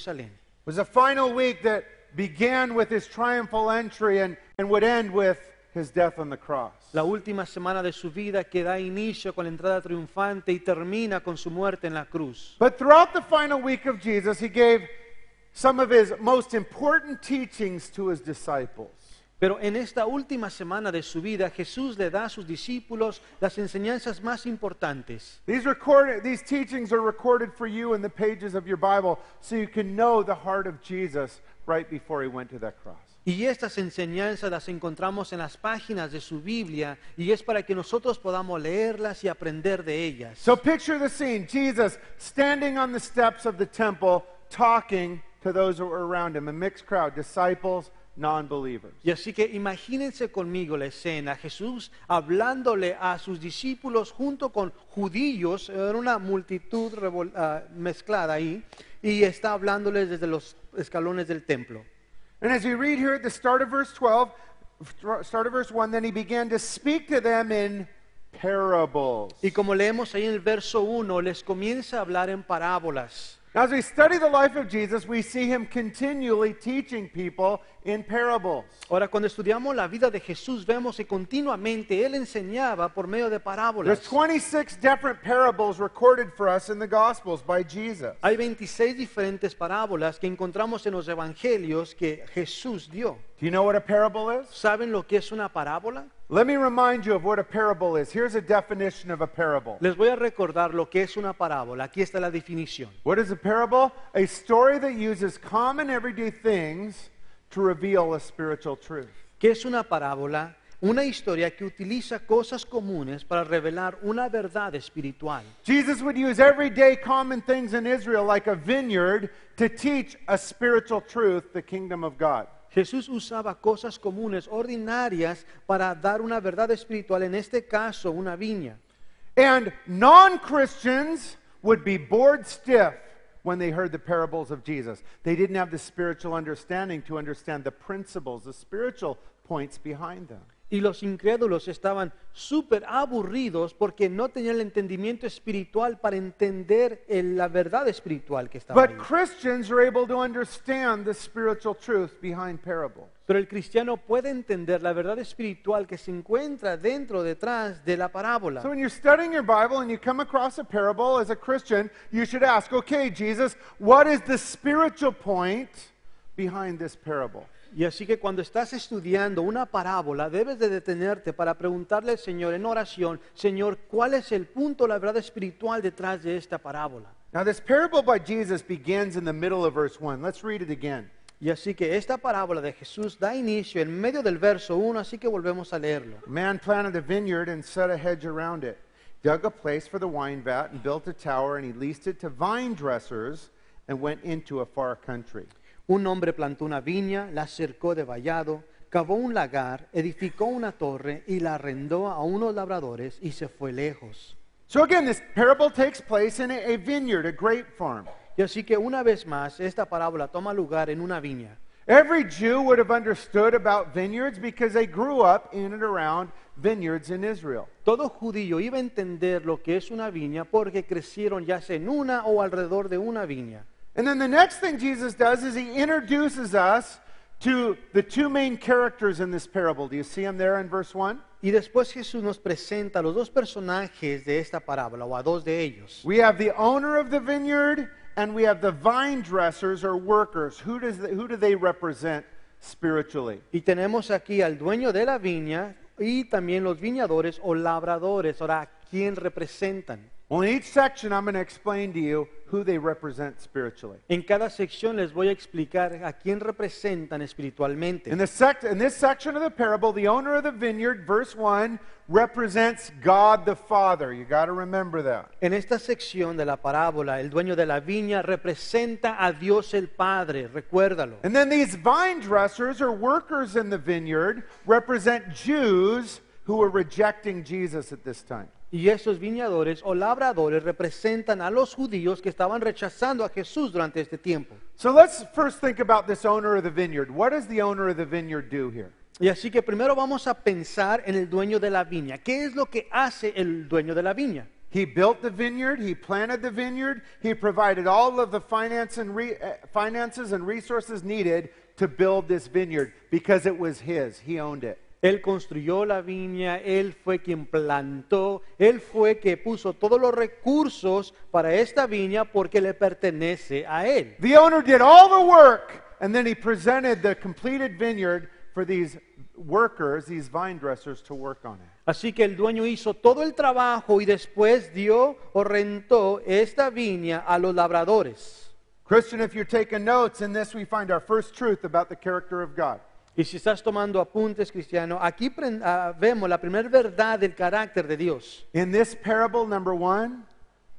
Jerusalén. It was a final week that began with his triumphal entry and, and would end with his death on the cross. La última semana de su vida que da inicio con la entrada triunfante y termina con su muerte en la cruz. But throughout the final week of Jesus, he gave some of his most important teachings to his disciples. Pero en esta última semana de su vida, Jesús le da a sus discípulos las enseñanzas más importantes. These, recorded, these teachings are recorded for you in the pages of your Bible so you can know the heart of Jesus right before he went to that cross. Y estas enseñanzas las encontramos en las páginas de su Biblia y es para que nosotros podamos leerlas y aprender de ellas. So picture the scene Jesus standing on the steps of the temple talking to those who were around him, a mixed crowd, disciples, non believers. Y así que imagínense conmigo la escena, Jesús hablándole a sus discípulos junto con judíos, era una multitud revol- ah, mezclada ahí, y está hablándoles desde los escalones del templo. And as we read here at the start of verse 12, start of verse 1, then he began to speak to them in parables. Y como leemos ahí en el verso 1, les comienza a hablar en parábolas. Now, as we study the life of Jesus, we see him continually teaching people in parables. Ahora, cuando estudiamos la vida de Jesús, vemos que continuamente Él enseñaba por medio de parábolas. There's 26 different parables recorded for us in the Gospels by Jesus. Hay 26 diferentes parábolas que encontramos en los evangelios que Jesús dio. Do you know what a parable is? ¿Saben lo que es una parábola? Let me remind you of what a parable is. Here's a definition of a parable. Les voy a recordar lo que es una parábola. Aquí está la definición. What is a parable? A story that uses common everyday things to reveal a spiritual truth. ¿Qué es una parábola? Una historia que utiliza cosas comunes para revelar una verdad espiritual. Jesus would use everyday common things in Israel, like a vineyard, to teach a spiritual truth, the kingdom of God. Jesús usaba cosas comunes, ordinarias, para dar una verdad espiritual, en este caso una viña. And non Christians would be bored stiff when they heard the parables of Jesus. They didn't have the spiritual understanding to understand the principles, the spiritual points behind them. Y los incrédulos estaban súper aburridos porque no tenían el entendimiento espiritual para entender el- la verdad espiritual que estaba But ahí. Christians are able to understand the spiritual truth behind parables. Pero el cristiano puede entender la verdad espiritual que se encuentra dentro, detrás de la parábola. So when you're studying your Bible and you come across a parable as a Christian, you should ask, okay, Jesus, what is the spiritual point behind this parable? Y así que cuando estás estudiando una parábola, debes de detenerte para preguntarle al Señor en oración, Señor, ¿cuál es el punto, la verdad espiritual detrás de esta parábola? Now, this parable by Jesus begins in the middle of verse 1. Let's read it again. Y así que esta parábola de Jesús da inicio en medio del verso 1, así que volvemos a leerlo. A man planted a vineyard and set a hedge around it, dug a place for the wine vat, and built a tower, and he leased it to vine dressers and went into a far country. Un hombre plantó una viña, la cercó de vallado, cavó un lagar, edificó una torre y la arrendó a unos labradores y se fue lejos. So, again, this parable takes place in a, vineyard, a grape farm. Y así que una vez más, esta parábola toma lugar en una viña. Every Jew would have understood about vineyards because they grew up in and around vineyards in Israel. Todo judío iba a entender lo que es una viña porque crecieron ya sea en una o alrededor de una viña. And then the next thing Jesus does is he introduces us to the two main characters in this parable. Do you see them there in verse 1? Y después Jesús nos presenta a los dos personajes de esta parábola, o a dos de ellos. We have the owner of the vineyard and we have the vine dressers or workers. Who, does the, who do they represent spiritually? Y tenemos aquí al dueño de la viña y también los viñadores o labradores. Ahora, ¿a quién representan? Well, in each section, I'm going to explain to you who they represent spiritually. En cada sección les voy a explicar a quién representan espiritualmente. In, the sect- in this section of the parable, the owner of the vineyard, verse 1, represents God the Father. You got to remember that. En esta sección de la parábola, el dueño de la viña representa a Dios el Padre, recuérdalo. And then these vine dressers or workers in the vineyard represent Jews who were rejecting Jesus at this time. Y esos viñadores o labradores representan a los judíos que estaban rechazando a Jesús durante este tiempo. So let's first think about this owner of the vineyard. What does the owner of the vineyard do here? Y así que primero vamos a pensar en el dueño de la viña. ¿Qué es lo que hace el dueño de la viña? He built the vineyard, he planted the vineyard, he provided all of the finance and re- uh, finances and resources needed to build this vineyard because it was his. He owned it. Él construyó la viña, él fue quien plantó, él fue que puso todos los recursos para esta viña porque le pertenece a él. The owner did all the work and then he presented the completed vineyard for these workers, these vine dressers, to work on it. Así que el dueño hizo todo el trabajo y después dio o rentó esta viña a los labradores. Christian, if you're taking notes, in this we find our first truth about the character of God. Y si estás tomando apuntes, cristiano, aquí ah, vemos la primera verdad del carácter de Dios. In this parable, number one,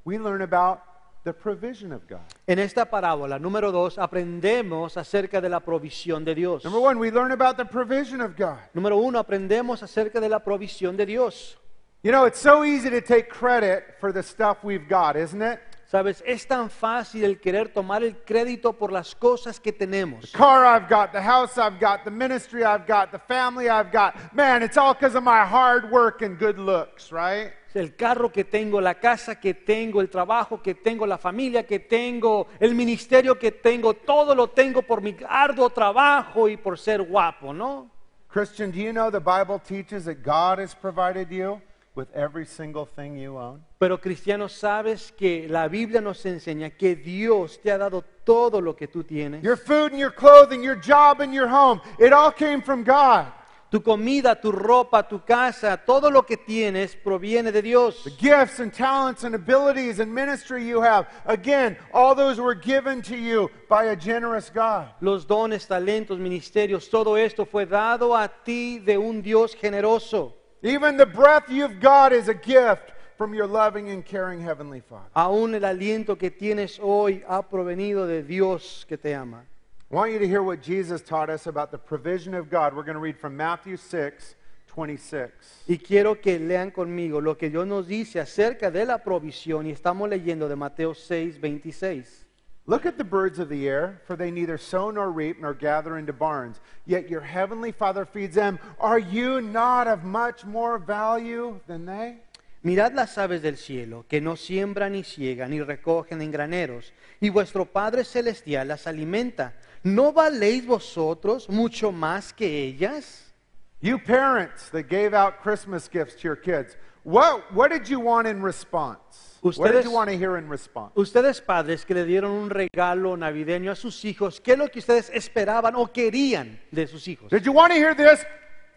we learn about the provision of God. En esta parábola, número dos, aprendemos acerca de la provisión de Dios. Number one, we learn about the provision of God. Número uno, aprendemos acerca de la provisión de Dios. You know, it's so easy to take credit for the stuff we've got, isn't it? Sabes, es tan fácil el querer tomar el crédito por las cosas que tenemos. car I've got, the house I've got, the ministry I've got, the family I've got. Man, it's all because of my hard work and good looks, right? El carro que tengo, la casa que tengo, el trabajo que tengo, la familia que tengo, el ministerio que tengo, todo lo tengo por mi arduo trabajo y por ser guapo, ¿no? Christian, do you know the Bible teaches that God has provided you with every single thing you own? Pero cristiano, sabes que la Biblia nos enseña que Dios te ha dado todo lo que tú tienes. Your food and your clothing, your job and your home, it all came from God. Tu comida, tu ropa, tu casa, todo lo que tienes proviene de Dios. The gifts and talents and abilities and ministry you have, again, all those were given to you by a generous God. Los dones, talentos, ministerios, todo esto fue dado a ti de un Dios generoso. Even the breath you've got is a gift from your loving and caring Heavenly Father. Aún el aliento que tienes hoy ha provenido de Dios que te ama. I want you to hear what Jesus taught us about the provision of God. We're going to read from Matthew 6 26. Y quiero que lean conmigo lo que Dios nos dice acerca de la provisión y estamos leyendo de Mateo 6, 26. Look at the birds of the air, for they neither sow nor reap nor gather into barns, yet your heavenly Father feeds them. Are you not of much more value than they? Mirad las aves del cielo, que no siembran ni siegan ni recogen en graneros, y vuestro Padre Celestial las alimenta. ¿No valéis vosotros mucho más que ellas? You parents that gave out Christmas gifts to your kids, what, what did you want in response? Ustedes- you want to hear in response? Ustedes padres que le dieron un regalo navideño a sus hijos, ¿qué es lo que ustedes esperaban o querían de sus hijos? Did you want to hear this?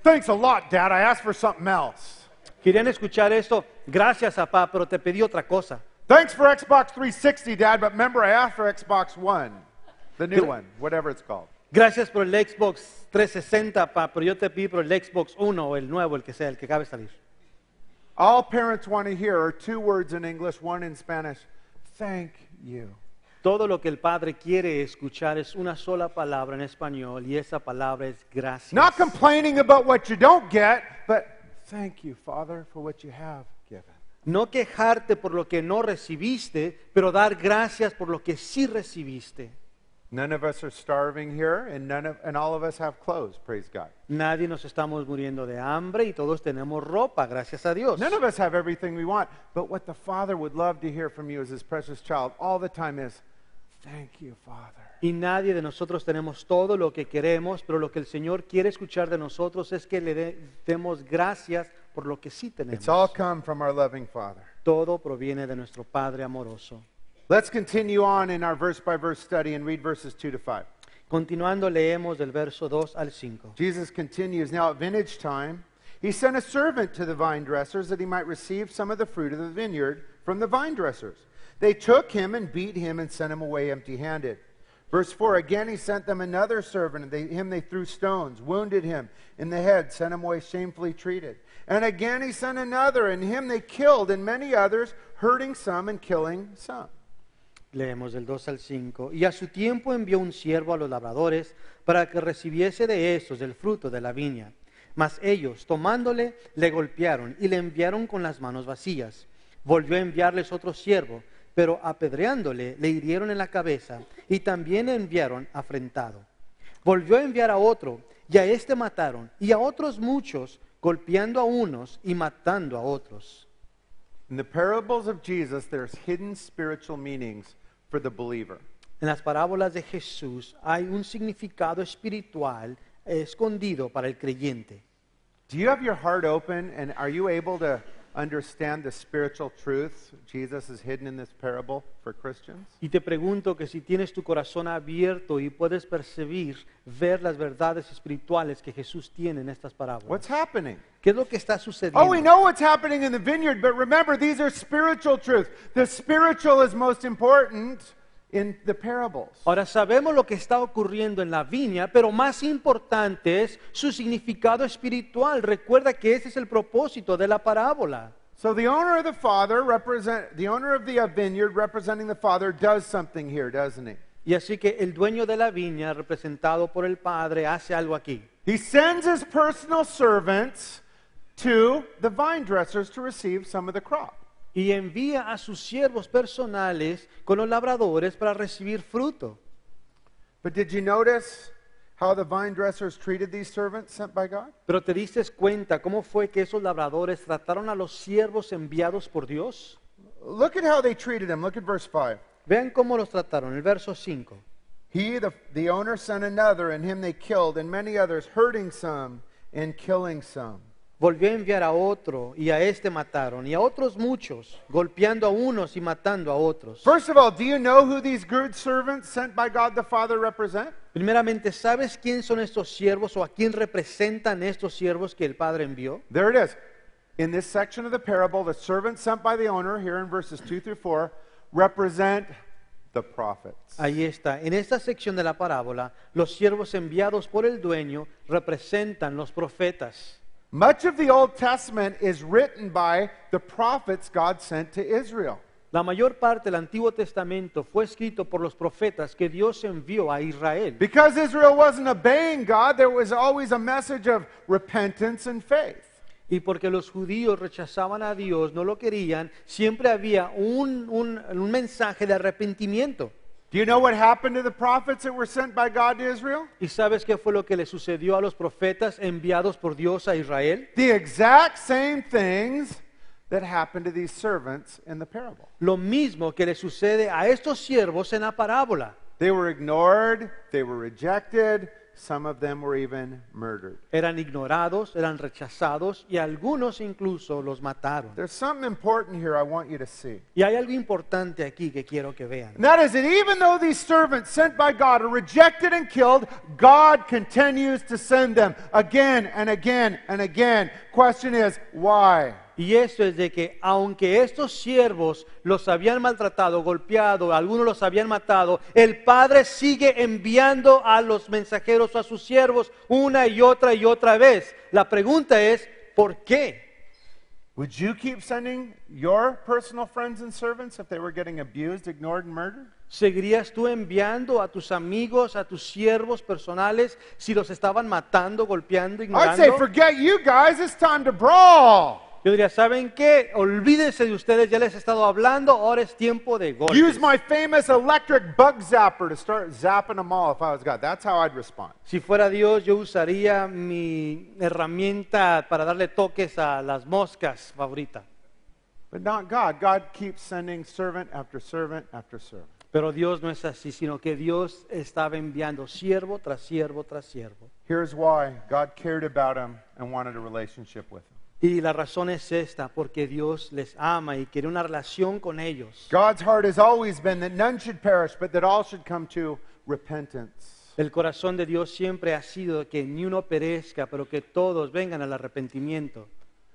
Thanks a lot, Dad. I asked for something else. ¿Querían escuchar esto? Gracias, papá, pero te pedí otra cosa. Thanks for Xbox 360, Dad, but remember I asked for Xbox One, the new one, whatever it's called. Gracias por el Xbox 360, papá, pero yo te pedí por el Xbox 1 o el nuevo, el que sea, el que cabe salir. All parents want to hear are two words in English, one in Spanish. Thank you. Todo lo que el padre quiere escuchar es una sola palabra en español y esa palabra es gracias. Not complaining about what you don't get, but thank you, Father, for what you have given. No quejarte por lo que no recibiste, pero dar gracias por lo que sí recibiste. None of us are starving here, and none of, and all of us have clothes. Praise God. Nadie nos estamos muriendo de hambre y todos tenemos ropa, gracias a Dios. None of us have everything we want, but what the Father would love to hear from you as His precious child all the time is, "Thank you, Father." Y nadie de nosotros tenemos todo lo que queremos, pero lo que el Señor quiere escuchar de nosotros es que le de- demos gracias por lo que sí tenemos. It's all come from our loving Father. Todo proviene de nuestro Padre amoroso. Let's continue on in our verse by verse study and read verses 2 to 5. Continuando leemos del verso 2 al 5. Jesus continues Now at vintage time, he sent a servant to the vine dressers that he might receive some of the fruit of the vineyard from the vine dressers. They took him and beat him and sent him away empty handed. Verse 4 Again he sent them another servant, and they, him they threw stones, wounded him in the head, sent him away shamefully treated. And again he sent another, and him they killed, and many others, hurting some and killing some. Leemos del 2 al 5. Y a su tiempo envió un siervo a los labradores para que recibiese de estos el fruto de la viña. Mas ellos, tomándole, le golpearon y le enviaron con las manos vacías. Volvió a enviarles otro siervo, pero apedreándole le hirieron en la cabeza y también le enviaron afrentado. Volvió a enviar a otro y a éste mataron y a otros muchos, golpeando a unos y matando a otros. In the parables of Jesus, there's hidden spiritual meanings for the believer. En las parábolas de Jesús hay un significado espiritual escondido para el creyente. Do you have your heart open and are you able to understand the spiritual truths Jesus is hidden in this parable for Christians? Y te pregunto que si tienes tu corazón abierto y puedes percibir, ver las verdades espirituales que Jesús tiene en estas parábolas. What's happening? ¿Qué es lo que está sucediendo? Oh, we know what's happening in the vineyard, but remember, these are spiritual truths. The spiritual is most important in the parables. Ahora sabemos lo que está ocurriendo en la viña, pero más importante es su significado espiritual. Recuerda que ese es el propósito de la parábola. So the owner of the father represent the owner of the vineyard representing the father does something here, doesn't he? Y así que el dueño de la viña, representado por el padre, hace algo aquí. He sends his personal servants to the vine dressers to receive some of the crop. Y envía a sus siervos personales con los labradores para recibir fruto. But did you notice how the vine dressers treated these servants sent by God? Pero te diste cuenta cómo fue que esos labradores trataron a los siervos enviados por Dios. Look at how they treated them. Look at verse 5. Vean cómo los trataron. El verso 5. He, the, the owner, sent another, and him they killed, and many others, hurting some and killing some. Volvió a enviar a otro y a este mataron, y a otros muchos, golpeando a unos y matando a otros. First of all, do you know who these good servants sent by God the Father represent? Primeramente, ¿sabes quién son estos siervos o a quién representan estos siervos que el Padre envió? There it is. In this section of the parable, the servants sent by the owner, here in verses 2 through 4, represent the prophets. Ahí está. En esta sección de la parábola, los siervos enviados por el dueño representan los profetas. Much of the Old Testament is written by the prophets God sent to Israel. La mayor parte del Antiguo Testamento fue escrito por los profetas que Dios envió a Israel. Because Israel wasn't obeying God, there was always a message of repentance and faith. Y porque los judíos rechazaban a Dios, no lo querían, siempre había un, un- un mensaje de arrepentimiento. Do you know what happened to the prophets that were sent by God to Israel? ¿Y sabes qué fue lo que le sucedió a los profetas enviados por Dios a Israel? The exact same things that happened to these servants in the parable. Lo mismo que le sucede a estos siervos en la parábola. They were ignored, they were rejected, some of them were even murdered. Eran ignorados, eran rechazados y algunos incluso los mataron. There's something important here I want you to see. Y hay algo importante aquí que quiero que vean. And that is that even though these servants sent by God are rejected and killed, God continues to send them again and again and again. Question is, why? Y esto es de que aunque estos siervos los habían maltratado, golpeado, algunos los habían matado, el Padre sigue enviando a los mensajeros, a sus siervos, una y otra y otra vez. La pregunta es, ¿por qué? Would you keep sending your personal friends and servants if they were getting abused, ignored, and murdered? ¿Seguirías tú enviando a tus amigos, a tus siervos personales si los estaban matando, golpeando, I'd say, ignorando? forget you guys, it's time to brawl. Yo diría, ¿saben qué? Olvídense de ustedes, ya les he estado hablando, ahora es tiempo de golpes. Use my famous electric bug zapper to start zapping them all if I was God. That's how I'd respond. Si fuera Dios, yo usaría mi herramienta para darle toques a las moscas favorita. But not God. God keeps sending servant after servant after servant. Pero Dios no es así, sino que Dios estaba enviando siervo tras siervo tras siervo. Here's why God cared about them and wanted a relationship with them. Y la razón es esta, porque Dios les ama y quiere una relación con ellos. God's heart has always been that none should perish, but that all should come to repentance. El corazón de Dios siempre ha sido que ni uno perezca, pero que todos vengan al arrepentimiento.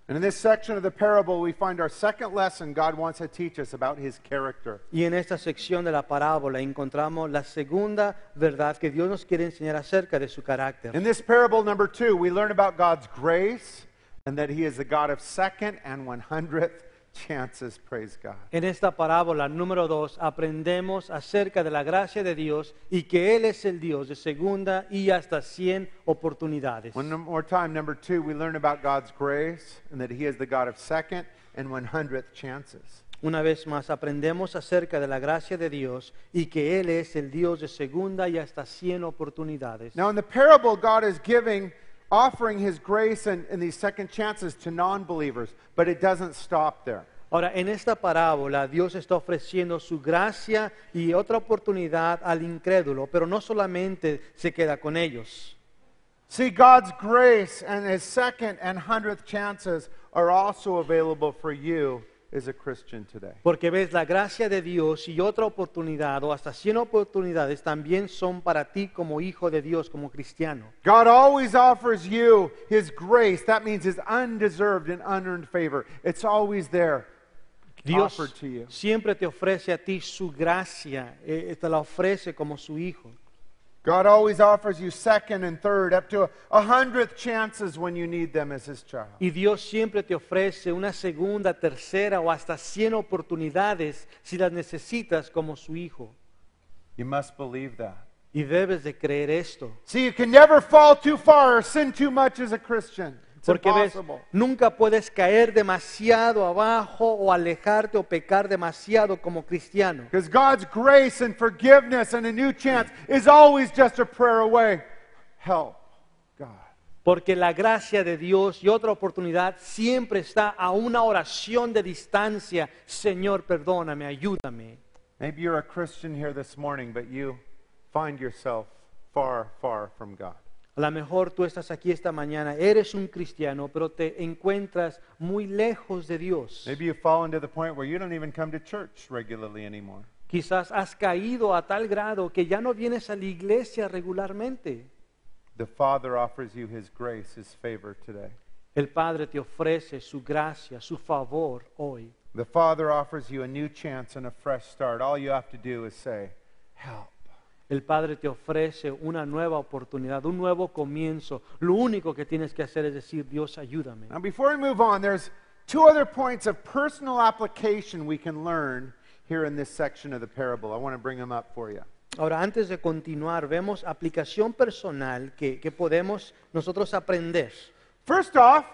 And in this section of the parable, we find our second lesson God wants to teach us about his character. Y en esta sección de la parábola encontramos la segunda verdad que Dios nos quiere enseñar acerca de su carácter. In this parable, number two, we learn about God's grace and that he is the God of second and 100th chances. Praise God. En esta parábola número dos aprendemos acerca de la gracia de Dios y que Él es el Dios de segunda y hasta cien oportunidades. One more time, number two, we learn about God's grace and that he is the God of second and 100th chances. Una vez más aprendemos acerca de la gracia de Dios y que Él es el Dios de segunda y hasta cien oportunidades. Now, in the parable, God is giving, offering his grace and, and these second chances to non believers, but it doesn't stop there. Ahora, en esta parábola, Dios está ofreciendo su gracia y otra oportunidad al incrédulo, pero no solamente se queda con ellos. See, God's grace and His second and hundredth chances are also available for you as a Christian today. Porque ves, la gracia de Dios y otra oportunidad, o hasta 100 oportunidades, también son para ti como hijo de Dios, como cristiano. God always offers you His grace. That means His undeserved and unearned favor. It's always there, Dios offered to you. siempre te ofrece a ti su gracia, eh, te la ofrece como su hijo. God always offers you second and third, up to a, hundredth chances when you need them as His child. Y Dios siempre te ofrece una segunda, tercera o hasta 100 oportunidades si las necesitas como su hijo. You must believe that. Y debes de creer esto. See, you can never fall too far or sin too much as a Christian. Porque ves, nunca puedes caer demasiado abajo o alejarte o pecar demasiado como cristiano. Because God's grace and forgiveness and a new chance is always just a prayer away. Help, God. Porque la gracia de Dios y otra oportunidad siempre está a una oración de distancia. Señor, perdóname, ayúdame. Maybe you're a Christian here this morning, but you find yourself far, far from God. A lo mejor tú estás aquí esta mañana, eres un cristiano, pero te encuentras muy lejos de Dios. Maybe you've fallen to the point where you don't even come to church regularly anymore. Quizás has caído a tal grado que ya no vienes a la iglesia regularmente. The Father offers you His grace, His favor today. El Padre te ofrece su gracia, su favor hoy. The Father offers you a new chance and a fresh start. All you have to do is say, Help. El Padre te ofrece una nueva oportunidad, un nuevo comienzo. Lo único que tienes que hacer es decir, Dios, ayúdame. Now, before we move on, there's two other points of personal application we can learn here in this section of the parable. I want to bring them up for you. Ahora, antes de continuar, vemos aplicación personal que, que podemos nosotros aprender. First off,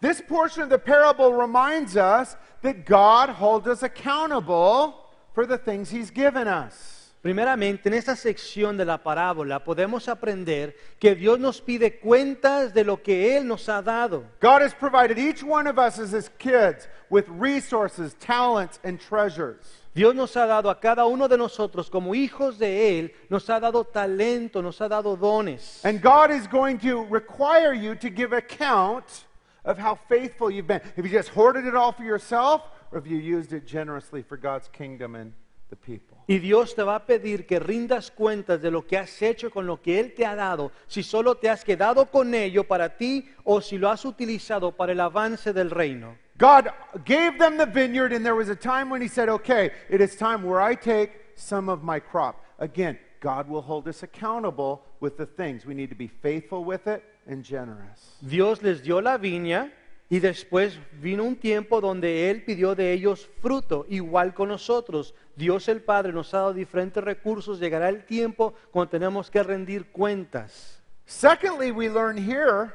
this portion of the parable reminds us that God holds us accountable for the things He's given us. Primeramente, en esta sección de la parábola podemos aprender que Dios nos pide cuentas de lo que Él nos ha dado. God has provided each one of us as His kids with resources, talents, and treasures. Dios nos ha dado a cada uno de nosotros como hijos de Él, nos ha dado talento, nos ha dado dones. And God is going to require you to give account of how faithful you've been. If you just hoarded it all for yourself, or if you used it generously for God's kingdom and the people. Y Dios te va a pedir que rindas cuentas de lo que has hecho con lo que Él te ha dado, si solo te has quedado con ello para ti o si lo has utilizado para el avance del reino. God gave them the vineyard, and there was a time when He said, Okay, it is time where I take some of my crop. Again, God will hold us accountable with the things. We need to be faithful with it and generous. Dios les dio la viña y después vino un tiempo donde Él pidió de ellos fruto, igual con nosotros. Dios el Padre nos ha dado diferentes recursos, llegará el tiempo cuando tenemos que rendir cuentas. Secondly, we learn here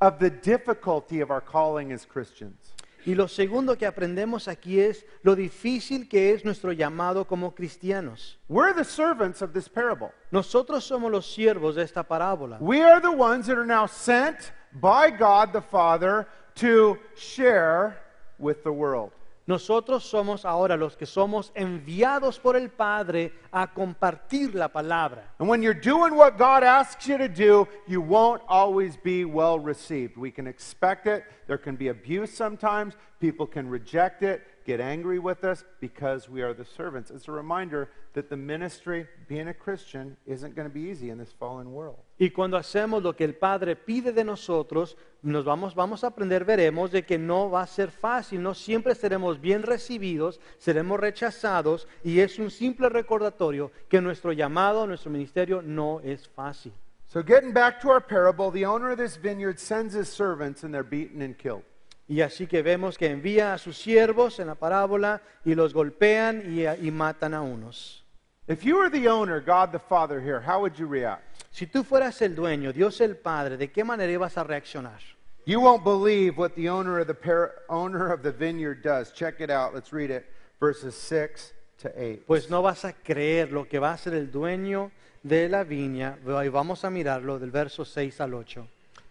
of the difficulty of our calling as Christians. Y lo segundo que aprendemos aquí es lo difícil que es nuestro llamado como cristianos. We're the servants of this parable. Nosotros somos los siervos de esta parábola. We are the ones that are now sent by God the Father to share with the world. Nosotros somos ahora los que somos enviados por el Padre a compartir la palabra. And when you're doing what God asks you to do, you won't always be well received. We can expect it. There can be abuse sometimes. People can reject it, get angry with us because we are the servants. It's a reminder that the ministry, being a Christian, isn't going to be easy in this fallen world. Y cuando hacemos lo que el Padre pide de nosotros, nos vamos, vamos a aprender, veremos de que no va a ser fácil, no siempre seremos bien recibidos, seremos rechazados y es un simple recordatorio que nuestro llamado, nuestro ministerio no es fácil. So, getting back to our parable, the owner of this vineyard sends his servants and they're beaten and killed. Y así que vemos que envía a sus siervos en la parábola y los golpean y, y matan a unos. If you were the owner, God the Father here, how would you react? Si tú fueras el dueño, Dios el Padre, ¿de qué manera ibas a reaccionar? You won't believe what the owner of the par- owner of the vineyard does. Check it out. Let's read it. Verses 6 to 8. Pues no vas a creer lo que va a hacer el dueño de la viña. Vamos a mirarlo del verso 6 al 8.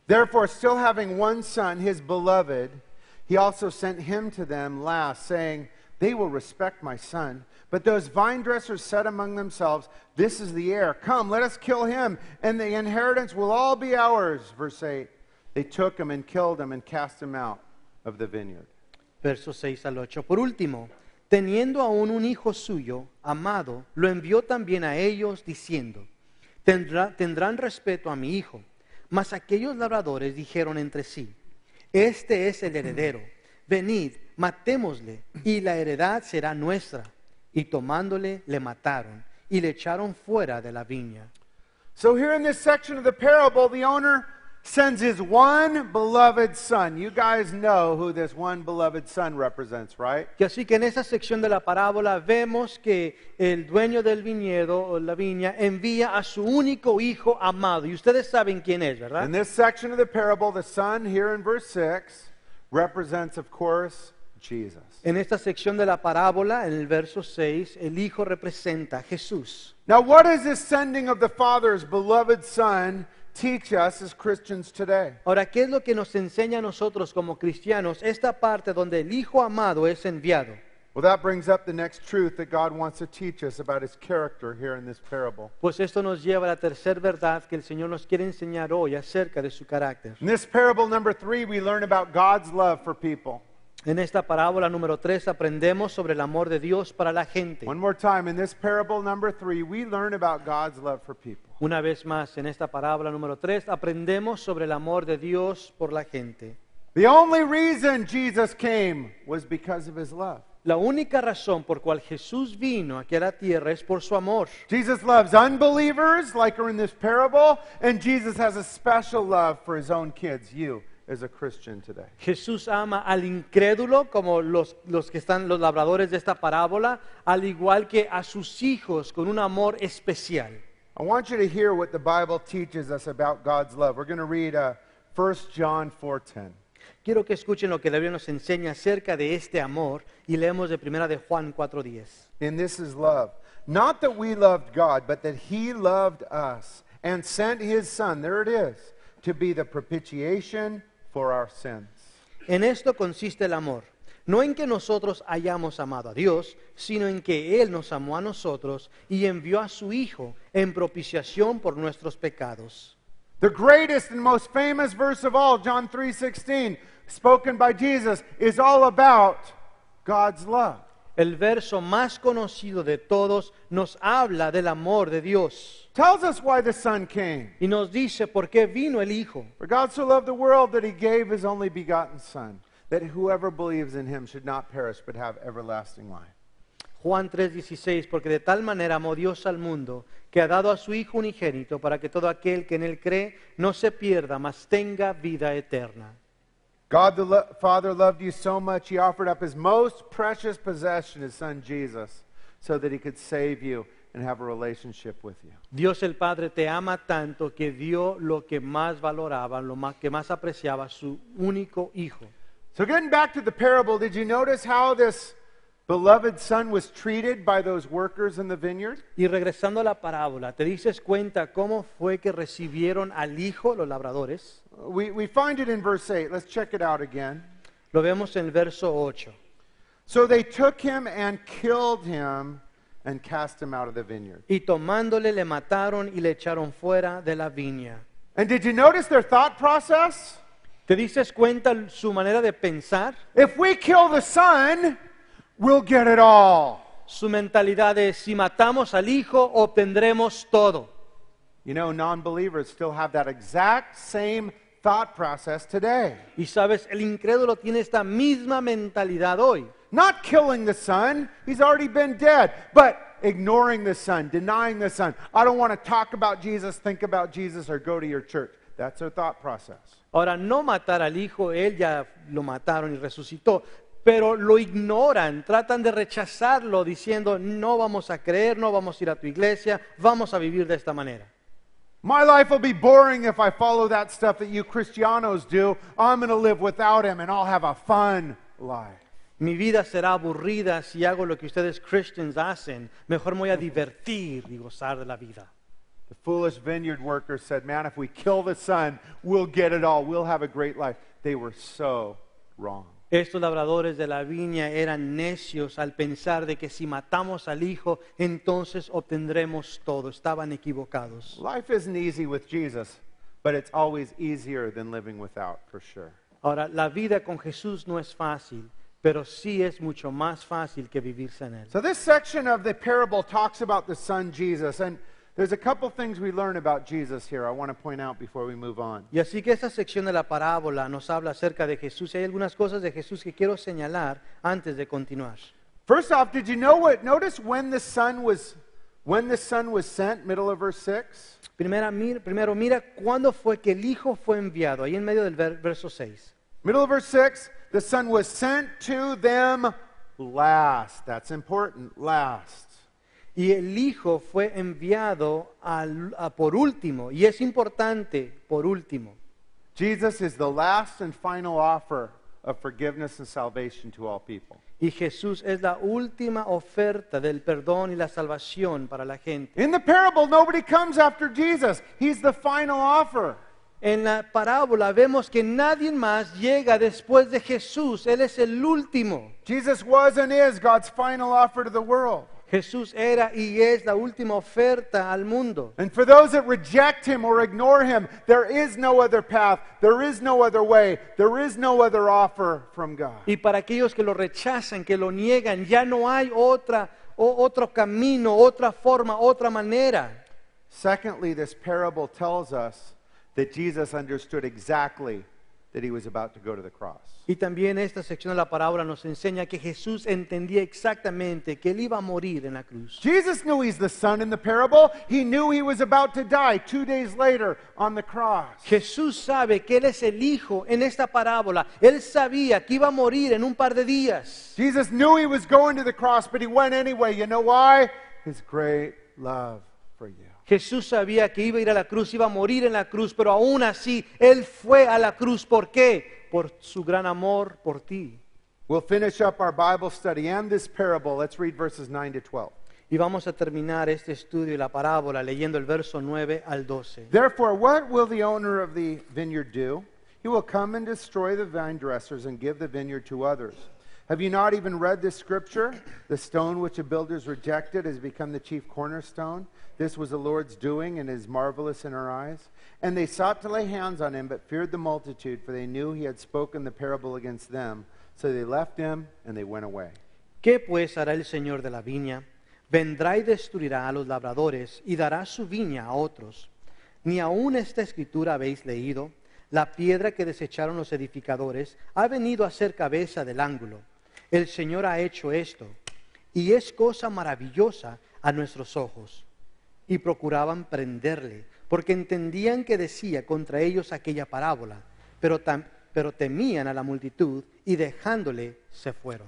Therefore, still having one son, his beloved, He also sent him to them last, saying, They will respect my son. But those vine dressers said among themselves, This is the heir. Come, let us kill him, and the inheritance will all be ours. Verse 8. They took him and killed him and cast him out of the vineyard. Versos 6 al 8. Por último, teniendo aún un hijo suyo, amado, lo envió también a ellos diciendo, "Tendrá- tendrán respeto a mi hijo. Mas aquellos labradores dijeron entre sí, este es el heredero, venid, matémosle, y la heredad será nuestra. Y tomándole, le mataron, y le echaron fuera de la viña. So, here in this section of the parable, the owner sends his one beloved son. You guys know who this one beloved son represents, right? Y así que en esa sección de la parábola vemos que el dueño del viñedo o la viña envía a su único hijo amado. Y ustedes saben quién es, ¿verdad? In this section of the parable, the son here in verse 6 represents, of course, Jesus. En esta sección de la parábola, en el verso 6, el hijo representa a Jesús. Now, what is this sending of the Father's beloved Son teach us as Christians today? Ahora, ¿qué es lo que nos enseña a nosotros como cristianos esta parte donde el hijo amado es enviado? Well, that brings up the next truth that God wants to teach us about his character here in this parable. Pues esto nos lleva a la tercera verdad que el Señor nos quiere enseñar hoy acerca de su carácter. In this parable number three, we learn about God's love for people. En esta parábola número 3 aprendemos sobre el amor de Dios para la gente. One more time, in this parable number three, we learn about God's love for people. Una vez más, en esta parábola número 3 aprendemos sobre el amor de Dios por la gente. The only reason Jesus came was because of his love. La única razón por cual Jesús vino aquí a la tierra es por su amor. Jesus loves unbelievers, like are in this parable, and Jesus has a special love for his own kids, you as a Christian today. Jesús ama al incrédulo como los, los que están los labradores de esta parábola, al igual que a sus hijos con un amor especial. I want you to hear what the Bible teaches us about God's love. We're going to read uh, 1 John 4:10. Quiero que escuchen lo que la Biblia nos enseña acerca de este amor y leemos de primera de Juan 4:10. And this is love. Not that we loved God, but that He loved us and sent His Son, there it is, to be the propitiation for our sins. En esto consiste el amor, no en que nosotros hayamos amado a Dios, sino en que Él nos amó a nosotros y envió a su Hijo en propiciación por nuestros pecados. The greatest and most famous verse of all, John 3:16, spoken by Jesus, is all about God's love. El verso más conocido de todos nos habla del amor de Dios Tells us why the Son came. y nos dice por qué vino el Hijo. For God so loved the world that he gave his only begotten Son, that whoever believes in him should not perish but have everlasting life. Juan 3:16, porque de tal manera amó Dios al mundo, que ha dado a su Hijo unigénito para que todo aquel que en él cree no se pierda, mas tenga vida eterna. God the lo- Father loved you so much, he offered up his most precious possession, his Son Jesus, so that he could save you and have a relationship with you. Dios el Padre te ama tanto que dio lo que más valoraba, lo más, que más apreciaba, su único Hijo. So, getting back to the parable, did you notice how this beloved Son was treated by those workers in the vineyard? Y regresando a la parábola, ¿te dices cuenta cómo fue que recibieron al Hijo los labradores? We, we find it in verse 8. Let's check it out again. Lo vemos en verso 8. So they took him and killed him and cast him out of the vineyard. Y tomándole le mataron y le echaron fuera de la viña. And did you notice their thought process? ¿Te dices cuenta su manera de pensar? If we kill the son, we'll get it all. Su mentalidad es, si matamos al Hijo, obtendremos todo. You know, non believers still have that exact same thought process today. Y sabes, el incrédulo tiene esta misma mentalidad hoy. Not killing the son, he's already been dead, but ignoring the son, denying the son. I don't want to talk about Jesus, think about Jesus, or go to your church. That's their thought process. Ahora, no matar al Hijo, él ya lo mataron y resucitó, pero lo ignoran, tratan de rechazarlo diciendo, no vamos a creer, no vamos a ir a tu iglesia, vamos a vivir de esta manera. My life will be boring if I follow that stuff that you Cristianos do. I'm going to live without him and I'll have a fun life. Mi vida será aburrida si hago lo que ustedes Christians hacen. Mejor me voy a divertir y gozar de la vida. The foolish vineyard workers said, Man, if we kill the son, we'll get it all. We'll have a great life. They were so wrong. Estos labradores de la viña eran necios al pensar de que si matamos al hijo, entonces obtendremos todo. Estaban equivocados. Life isn't easy with Jesus, but it's always easier than living without, for sure. Ahora, la vida con Jesús no es fácil, pero sí es mucho más fácil que vivirse en él. So, this section of the parable talks about the son Jesus. And there's a couple things we learn about Jesus here I want to point out before we move on. Y así que esta sección de la parábola nos habla acerca de Jesús y hay algunas cosas de Jesús que quiero señalar antes de continuar. First off, did you know what? Notice when the son was when the son was sent, middle of verse 6. Primera, primero, mira cuándo fue que el Hijo fue enviado, ahí en medio del ver- verso 6. Middle of verse 6, the son was sent to them last. That's important, last. Y el Hijo fue enviado al- a por último, y es importante, por último. Jesus is the last and final offer of forgiveness and salvation to all people. Y Jesús es la última oferta del perdón y la salvación para la gente. In the parable, nobody comes after Jesus. He's the final offer. En la parábola vemos que nadie más llega después de Jesús, Él es el último. Jesus was and is God's final offer to the world. Jesús era y es la última oferta al mundo. And for those that reject him or ignore him, there is no other path, there is no other way, there is no other offer from God. Y para aquellos que lo rechazan, que lo niegan, ya no hay otra, o- otro camino, otra forma, otra manera. Secondly, this parable tells us that Jesus understood exactly that he was about to go to the cross. Y también esta sección de la parábola nos enseña que Jesús entendía exactamente que él iba a morir en la cruz. Jesus knew he's the son in the parable. He knew he was about to die two days later on the cross. Jesús sabe que Él es el Hijo en esta parábola. Él sabía que iba a morir en un par de días. Jesus knew he was going to the cross, but he went anyway. You know why? His great love for you. Jesús sabía que iba a ir a la cruz, iba a morir en la cruz, pero aún así Él fue a la cruz. ¿Por qué? Por su gran amor por ti. We'll finish up our Bible study and this parable. Let's read verses 9 to 12. Y vamos a terminar este estudio y la parábola leyendo el verso 9 al 12. Therefore, what will the owner of the vineyard do? He will come and destroy the vine dressers and give the vineyard to others. Have you not even read this scripture? The stone which the builders rejected has become the chief cornerstone. This was the Lord's doing and is marvelous in our eyes. And they sought to lay hands on him, but feared the multitude, for they knew he had spoken the parable against them. So they left him and they went away. ¿Qué pues hará el Señor de la viña? Vendrá y destruirá a los labradores y dará su viña a otros. Ni aun esta escritura habéis leído. La piedra que desecharon los edificadores ha venido a ser cabeza del ángulo. El Señor ha hecho esto, y es cosa maravillosa a nuestros ojos. Y procuraban prenderle, porque entendían que decía contra ellos aquella parábola, pero, temían a la multitud y dejándole se fueron.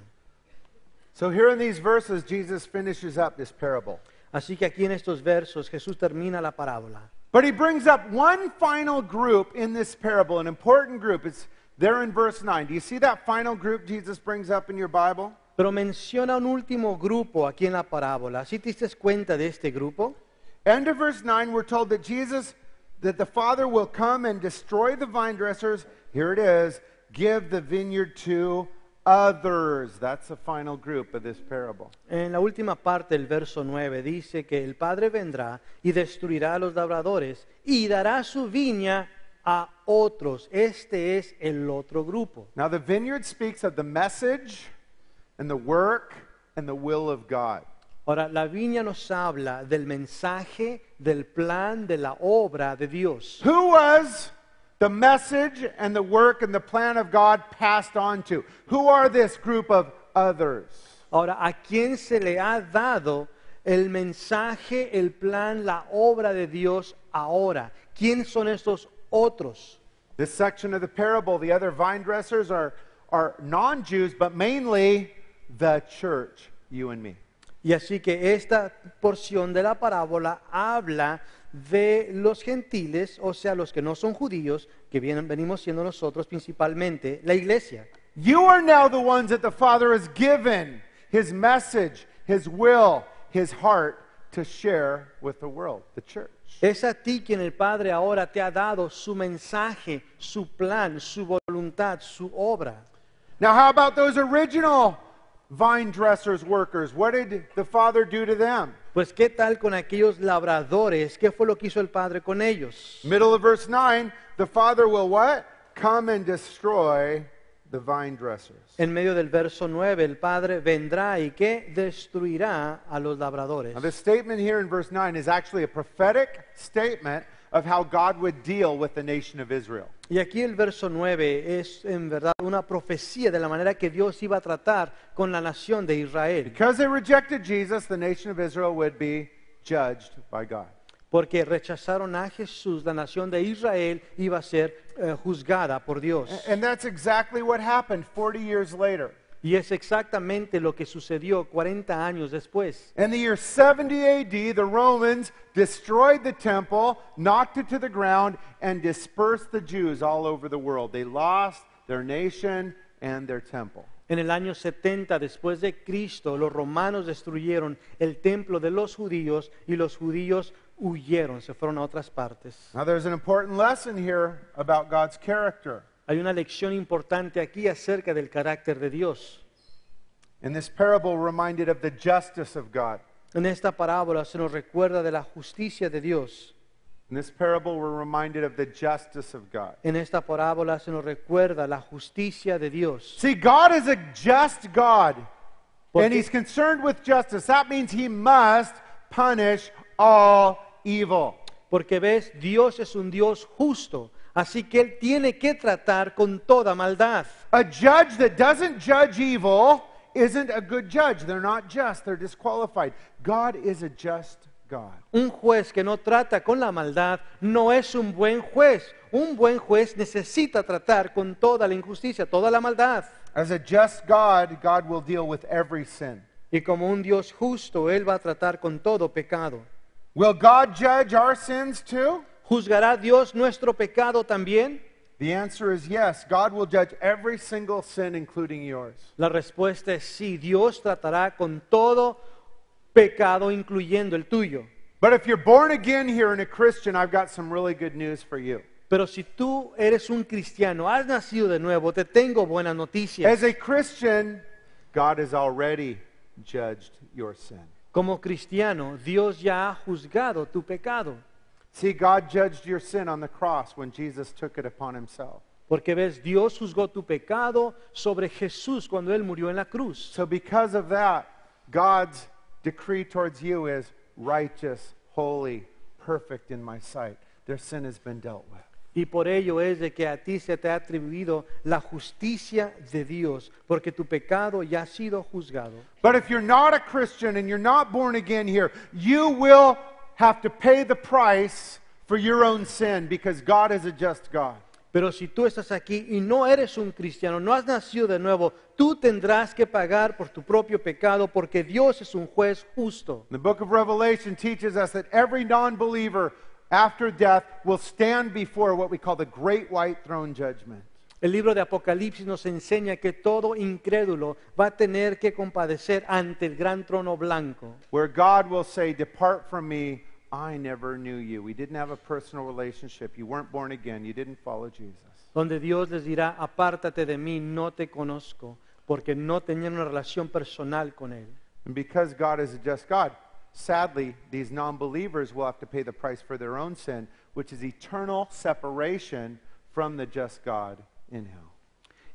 So here in these verses, Jesus finishes up this parable. Así que aquí en estos versos Jesús termina la parábola. But he brings up one final group in this parable, an important group. It's there in verse 9. Do you see that final group Jesus brings up in your Bible? Pero menciona un último grupo aquí en la parábola. ¿Sí te diste cuenta de este grupo? End of verse 9, we're told that Jesus, that the Father will come and destroy the vine dressers. Here it is give the vineyard to others. That's the final group of this parable. En la última parte del verso 9 dice que el Padre vendrá y destruirá a los labradores y dará su viña a otros. Este es el otro grupo. Now, the vineyard speaks of the message and the work and the will of God. Ahora, la viña nos habla del mensaje, del plan, de la obra de Dios. Who was the message and the work and the plan of God passed on to? Who are this group of others? Ahora, ¿a quién se le ha dado el mensaje, el plan, la obra de Dios ahora? ¿Quién son estos otros? This section of the parable, the other vine dressers are, are non Jews, but mainly the church, you and me. Y así que esta porción de la parábola habla de los gentiles, o sea, los que no son judíos, que vienen, venimos siendo nosotros principalmente, la iglesia. You are now the ones that the Father has given His message, His will, His heart to share with the world, the church. Es a ti quien el Padre ahora te ha dado su mensaje, su plan, su voluntad, su obra. Now, how about those original vine dressers workers? What did the Father do to them? Pues qué tal con aquellos labradores, qué fue lo que hizo el Padre con ellos. Middle of verse 9, the Father will what? Come and destroy the vine dressers. En medio del verso 9, el Padre vendrá y que destruirá a los labradores. Now, this statement here in verse 9 is actually a prophetic statement of how God would deal with the nation of Israel. Y aquí el verso 9 es en verdad una profecía de la manera que Dios iba a tratar con la nación de Israel. Because they rejected Jesus, the nation of Israel would be judged by God. Porque rechazaron a Jesús, la nación de Israel iba a ser eh, juzgada por Dios. And that's exactly what happened 40 years later. Y es exactamente lo que sucedió 40 años después. In the year 70 AD, the Romans destroyed the temple, knocked it to the ground, and dispersed the Jews all over the world. They lost their nation and their temple. En el año 70 después de Cristo, los romanos destruyeron el templo de los judíos y los judíos huyeron, se fueron a otras partes. Now, there's an important lesson here about God's character. Hay una lección importante aquí acerca del carácter de Dios. In this parable, we're reminded of the justice of God. En esta parábola se nos recuerda de la justicia de Dios. In this parable, we're reminded of the justice of God. En esta parábola se nos recuerda la justicia de Dios. See, God is a just God, Porque- and He's concerned with justice. That means He must punish all evil. Porque ves, Dios es un Dios justo, así que Él tiene que tratar con toda maldad. A judge that doesn't judge evil isn't a good judge. They're not just, they're disqualified. God is a just God. Un juez que no trata con la maldad no es un buen juez. Un buen juez necesita tratar con toda la injusticia, toda la maldad. As a just God, God will deal with every sin. Y como un Dios justo, Él va a tratar con todo pecado. Will God judge our sins too? ¿Juzgará Dios nuestro pecado también? The answer is yes. God will judge every single sin, including yours. La respuesta es sí. Dios tratará con todo pecado, incluyendo el tuyo. But if you're born again here and a Christian, I've got some really good news for you. Pero si tú eres un cristiano, has nacido de nuevo, te tengo buenas noticias. As a Christian, God has already judged your sin. Como cristiano, Dios ya ha juzgado tu pecado. See, God judged your sin on the cross when Jesus took it upon himself. Porque ves, Dios juzgó tu pecado sobre Jesús cuando Él murió en la cruz. So, because of that, God's decree towards you is righteous, holy, perfect in my sight. Their sin has been dealt with. Y por ello es de que a ti se te ha atribuido la justicia de Dios, porque tu pecado ya ha sido juzgado. But if you're not a Christian and you're not born again here, you will have to pay the price for your own sin because God is a just God. Pero si tú estás aquí y no eres un cristiano, no has nacido de nuevo, tú tendrás que pagar por tu propio pecado porque Dios es un juez justo. The book of Revelation teaches us that every non believer after death will stand before what we call the great white throne judgment. El libro de Apocalipsis nos enseña que todo incrédulo va a tener que compadecer ante el gran trono blanco, where God will say, Depart from me, I never knew you. We didn't have a personal relationship. You weren't born again. You didn't follow Jesus. donde Dios les dirá, apártate de mí, no te conozco, porque no tenían una relación personal con Él. And because God is a just God, sadly, these non believers will have to pay the price for their own sin, which is eternal separation from the just God in hell.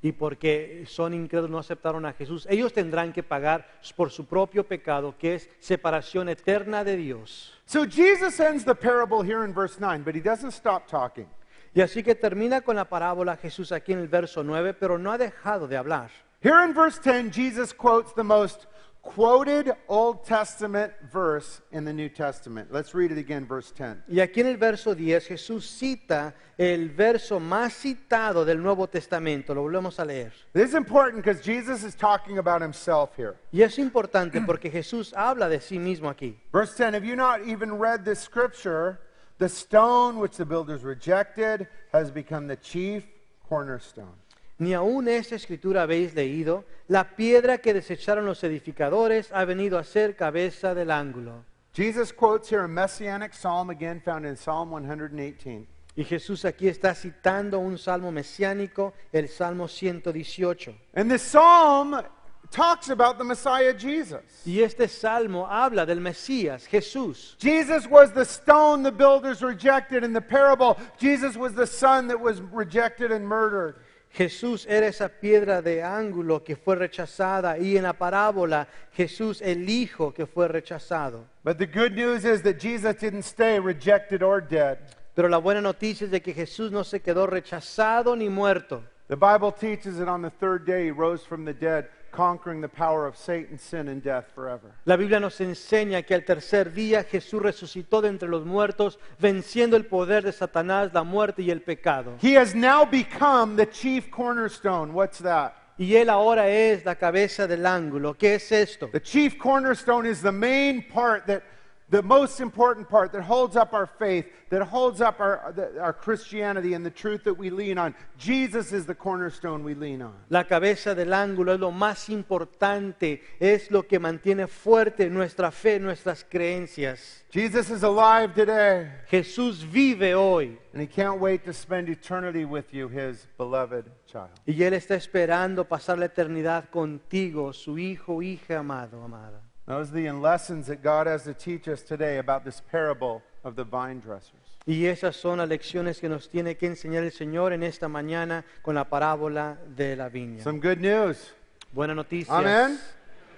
Y porque son incrédulos, no aceptaron a Jesús, ellos tendrán que pagar por su propio pecado, que es separación eterna de Dios. So Jesus ends the parable here in verse 9, but he doesn't stop talking. Y así que termina con la parábola Jesús aquí en el verso 9, pero no ha dejado de hablar. Here in verse 10, Jesus quotes the most quoted Old Testament verse in the New Testament. Let's read it again, verse 10. Y aquí en el verso 10 Jesús cita el verso más citado del Nuevo Testamento. Lo volvemos a leer. This is important because Jesus is talking about himself here. Y es importante porque Jesús habla de sí mismo aquí. Verse 10 Have you not even read this scripture? The stone which the builders rejected has become the chief cornerstone. Ni aún esta escritura habéis leído, la piedra que desecharon los edificadores ha venido a ser cabeza del ángulo. Jesus quotes here a messianic psalm again found in Psalm 118. Y Jesús aquí está citando un salmo mesiánico, el Salmo 118. And this psalm talks about the Messiah Jesus. Y este salmo habla del Mesías, Jesús. Jesus was the stone the builders rejected in the parable. Jesus was the son that was rejected and murdered. Jesús era esa piedra de ángulo que fue rechazada y en la parábola Jesús el Hijo que fue rechazado. But the good news is that Jesus didn't stay rejected or dead. Pero la buena noticia es de que Jesús no se quedó rechazado ni muerto. The Bible teaches that on the third day he rose from the dead, conquering the power of Satan, sin, and death forever. La Biblia nos enseña que al tercer día Jesús resucitó de entre los muertos, venciendo el poder de Satanás, la muerte y el pecado. He has now become the chief cornerstone. What's that? Y Él ahora es la cabeza del ángulo. ¿Qué es esto? The chief cornerstone is the main part that the most important part that holds up our faith, that holds up our, our Christianity and the truth that we lean on. Jesus is the cornerstone we lean on. La cabeza del ángulo es lo más importante, es lo que mantiene fuerte nuestra fe, nuestras creencias. Jesus is alive today, Jesús vive hoy and he can't wait to spend eternity with you, his beloved child. y Él está esperando pasar la eternidad contigo, su hijo, hija amado, amada. Those are the lessons that God has to teach us today about this parable of the vine dressers. Y esas son las lecciones que nos tiene que enseñar el Señor en esta mañana con la parábola de la viña. Some good news. Buena noticia. Amén.